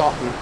just.